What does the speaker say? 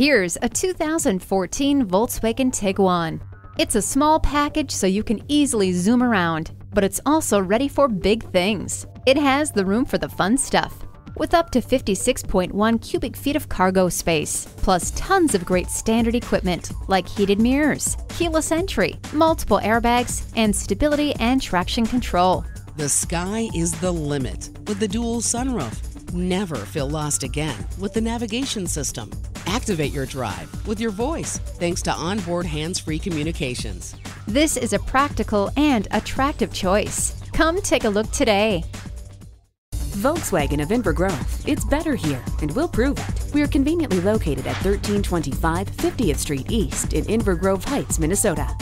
Here's a 2014 Volkswagen Tiguan. It's a small package so you can easily zoom around, but it's also ready for big things. It has the room for the fun stuff, with up to 56.1 cubic feet of cargo space, plus tons of great standard equipment like heated mirrors, keyless entry, multiple airbags, and stability and traction control. The sky is the limit with the dual sunroof. Never feel lost again with the navigation system. Activate your drive with your voice thanks to onboard hands-free communications. This is a practical and attractive choice. Come take a look today. Volkswagen of Inver Grove. It's better here, and we'll prove it. We are conveniently located at 1325 50th Street East in Inver Grove Heights, Minnesota.